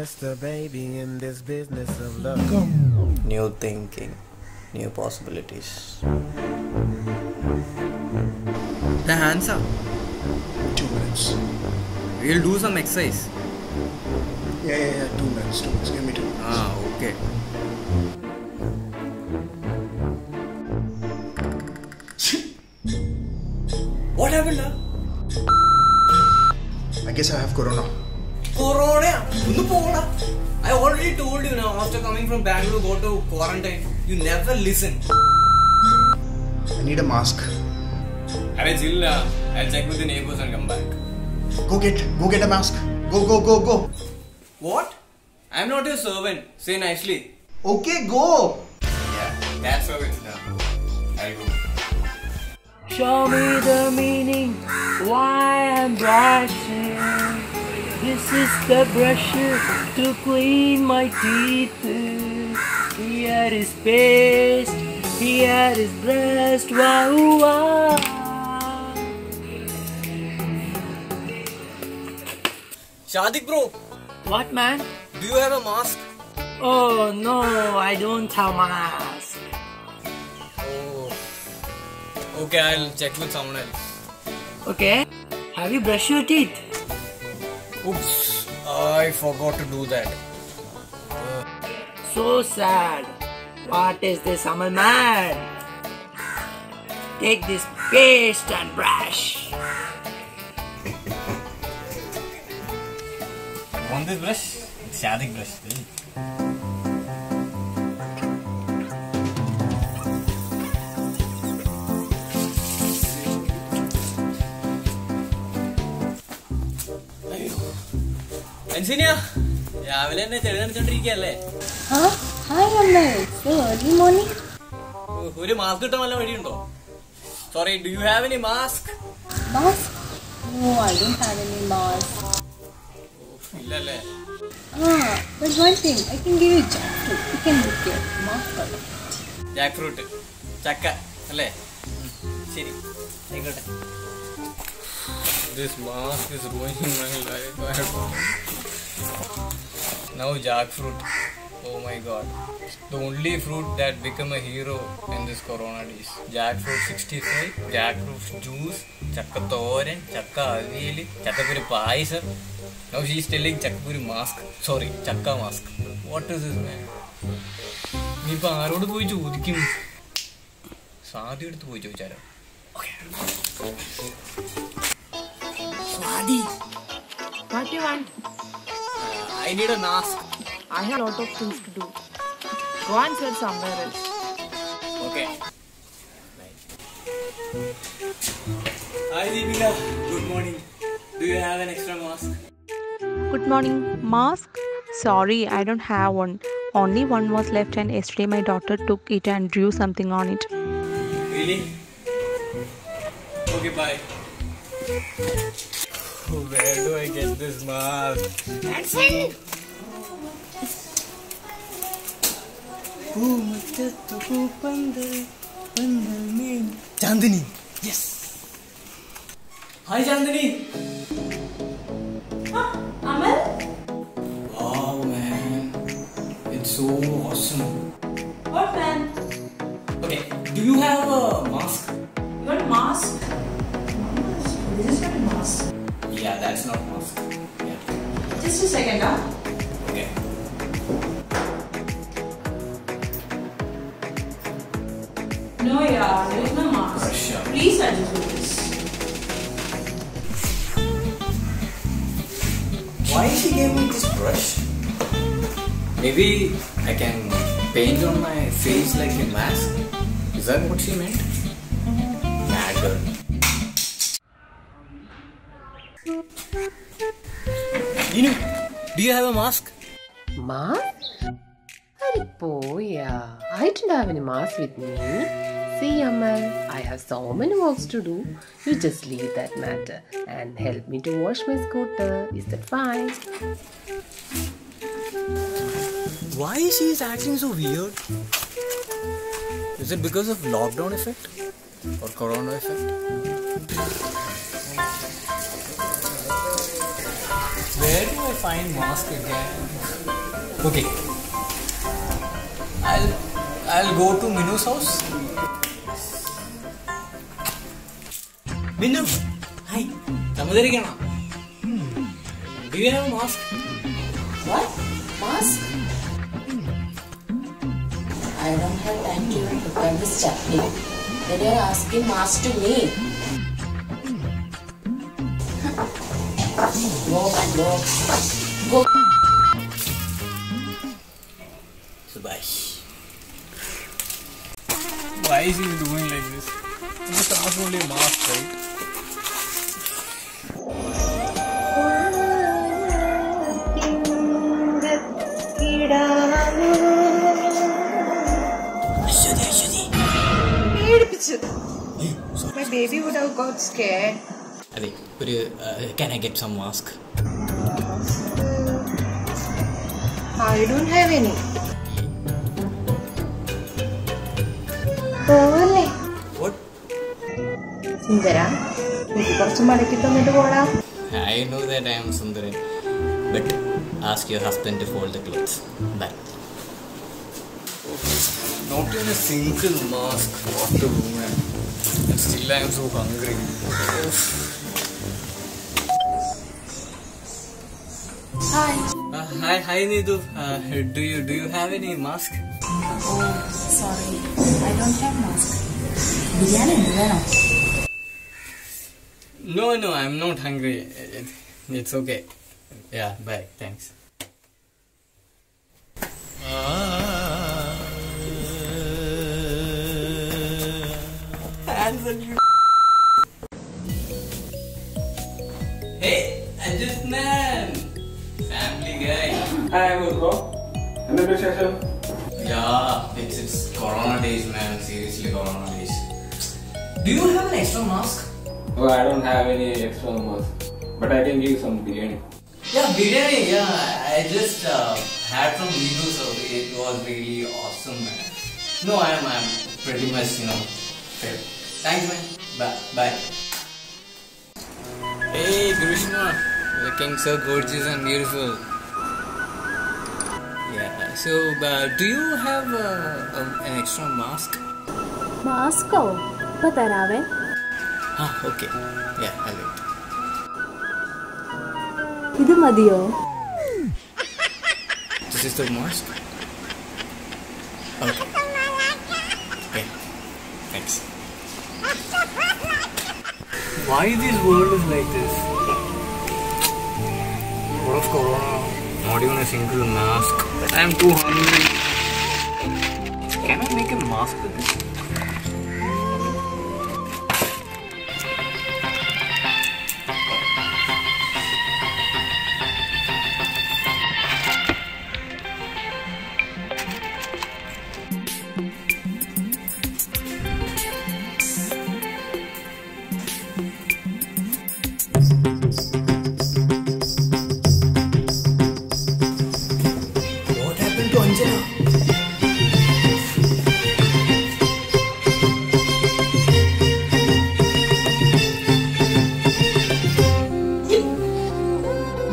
Mr. Baby in this business of love. New thinking, new possibilities. The hands up. Two minutes. We'll do some exercise. Yeah, yeah, yeah. Two minutes. Two minutes. Give me two minutes. Ah, okay. What happened, huh? I guess I have corona. Corona. ഒന്ന് പോടാ. I already told you now. After coming from Bangalore, go to quarantine. You never listen. I need a mask. Arey, chill. uh, I'll check with the neighbors and come back. Go get, go get a mask. Go, go, go, go. What? I'm not your servant. Say nicely. Okay, go. Yeah, that's how it's done. I'll go. Show me the meaning why I'm brushing. This is the brush to clean my teeth. Here is paste, here is breast. Wow, wow. Shadik bro, What man? do you have a mask? Oh no, I don't have a mask. Oh. Okay, I'll check with someone else. Okay. Have you brushed your teeth? Oops, I forgot to do that. So sad. What is this, Amal man? Take this paste and brush. Want this brush? It's Shadik brush. രാവിലെ തന്നെ? ഒരു mask കിട്ടാൻ വല്ല വഴിയുണ്ടോ sorry do you have any mask Mask? No, I don't have any mask. ഇല്ലല്ലേ Ah, but one thing, I can give you jackfruit. You can look your mask out. Jackfruit ചക്ക അല്ലേ ശരി ആയിക്കോട്ടെ This mask is ruining my life. Now jackfruit. Oh my god. The only fruit that become a hero in this corona days. Jackfruit 65, jackfruit juice, chakka thoran chakka avial ചക്കക്കുരു പായസം Now she is telling ചക്കക്കുരു mask. Sorry, chakka mask. What is this man? നീ ഇപ്പൊ ആരോട് പോയി ചോദിക്കും സ്വാതി എടുത്ത് പോയി ചോദിച്ചാലോ Swathi What do you want? I need a mask. I have a lot of things to do. Go and sit somewhere else. Okay. Hi Deepika. Good morning. Do you have an extra mask? Good morning. Mask? Sorry, I don't have one. Only one was left and yesterday my daughter took it and drew something on it. Really? Okay, bye. Where do I get this mask? Chandini. Yes. Hi Chandini. Ah, Amal? Wow man. It's so awesome. What man? Okay, do you have a mask? You got a mask? This is not a mask. That's not mask. Yeah. Just a second, huh? Okay. No, yeah, there is no mask. Oh, Russia. Please adjust with this. Why she gave me this brush? Maybe I can paint on my face like a mask. Is that what she meant? Mad girl. Ninu, do you have a mask? Mask? Boya. I don't have any mask with me. See, Amal, I have so many works to do. You just leave that matter and help me to wash my scooter. Is that fine? Why she is acting so weird? Is it because of lockdown effect or corona effect? Where do I find mask again? Okay. I'll I'll go to Minu's house. Minu! Hi. Samudarikana. Hmm. Do you have a mask? What? mask? I don't have time to prepare this chapter. They are asking mask to me. Go. Subash. Why is he doing like this? This is only mask, right? My baby would have got scared. Abhi, would you, uh, can I get some mask? I don't have any. പോവല്ലേ What? സുന്ദര എനിക്ക് കുറച്ച് മടക്കി തന്നിട്ട് പോടാ I know that I am Sundaran, but ask your husband to fold the clothes. Bye. Not in a single mask. What the woman. And still I am so hungry. Hi. hi, hi Nidhu. Uh, do you do you have any mask? Oh, sorry, I don't have mask. Biryani. No, no, I'm not hungry. It, it's okay. Yeah, bye. Thanks. Hey, I just man. I am Utko. And the big. Yeah, it's, it's Corona days, man. Seriously, Corona days. Do you have an extra mask? Oh, I don't have any extra mask. But I can give you some biryani. Yeah, biryani, yeah. I just uh, had from Vidu, so it was really awesome, man. No, I am, I am pretty much, you know, fair. Thanks, man. Bye. Bye. Hey, Krishna. Looking so gorgeous and beautiful. Yeah. So, uh, do you have uh, um, an extra mask? Moscow ഇപ്പൊ തരാവേ Ah, okay. Yeah, I'll wait. ഇത് മതിയോ This is the mask. Okay. Okay. Thanks. Why this world is like this? What of corona? Not even a single mask. I am too hungry. Can I make a mask with this? Happened to Anjana?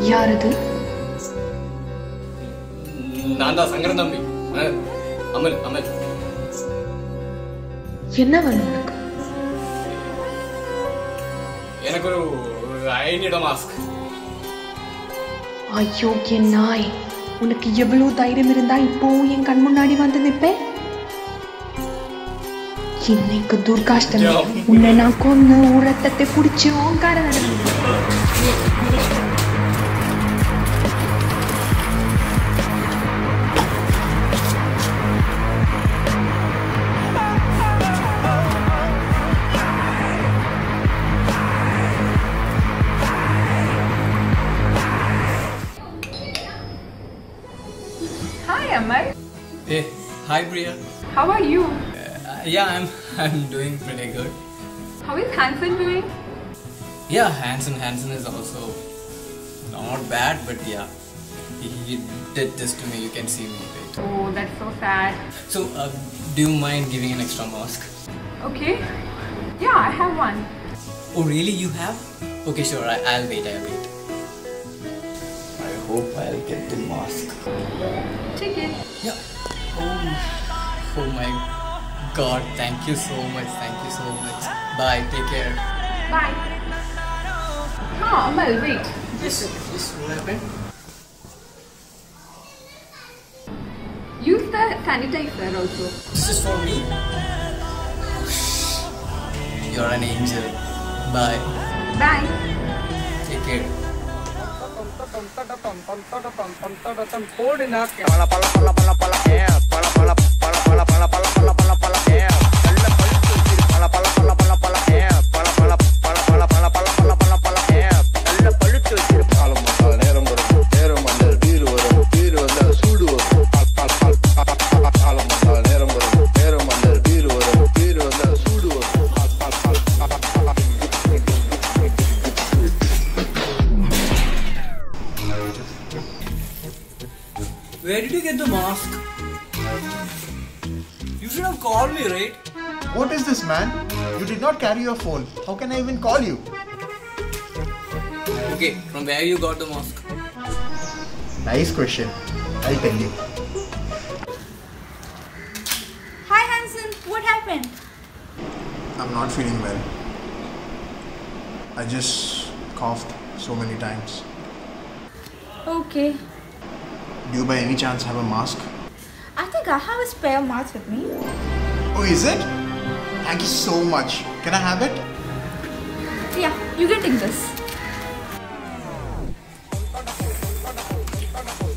யாரது? நான் தான் சங்கரன் தம்பி. அஹ், அமல் அமல். என்ன வேணும் உனக்கு? எனக்கு ஒரு ஐநீட மாஸ்க் ஐயோ என் நாய். உனக்கு எவ்வளவு தைரியம் இருந்தா இப்போ என் கண் முன்னாடி வந்து நிப்பே இன்னைக்கு துர்காஷ்டமி? உன்னை நான் கொன்னு உரத்தத்தை குடிச்சு ஓங்கார Hi, hi Priya. How are you? Uh, yeah, I'm I'm doing pretty good. How is Hansen doing? Yeah, Hansen Hansen is also not bad, but yeah, he, he did this to me. You can see me, right? Oh, that's so sad. So, uh, do you mind giving an extra mask? Okay. Yeah, I have one. Oh, really? You have? Okay, sure. I, I'll wait. I'll wait. I hope I'll get the mask. Take it. Yeah. Oh, oh my god. Thank you so much. Thank you so much. Bye. Take care. Bye. No, Amal, wait. Yes, yes. What happened? Use the sanitizer also. This is for me. You're an angel. Bye. Bye. Take care. Where did you get the mask? You should have called me, right? What is this, man? You did not carry your phone. How can I even call you? Okay, from where you got the mask? Nice question. I'll tell you. Hi Hanson, what happened? I'm not feeling well. I just coughed so many times. Okay. Do you by any chance have a mask? I I have a spare mask with me. Oh, is it? Thank you so much. Can I have it? Yeah, you can take this.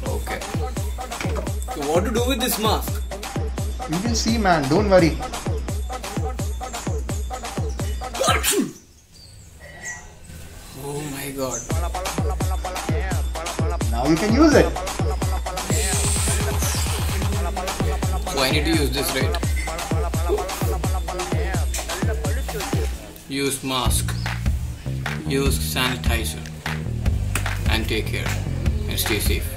Okay. So what to do with this mask? You will see, man. Don't worry. Oh my god. Now you can use it. Need to use this, right? Use mask. Use sanitizer. And take care. And stay safe.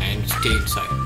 And stay inside.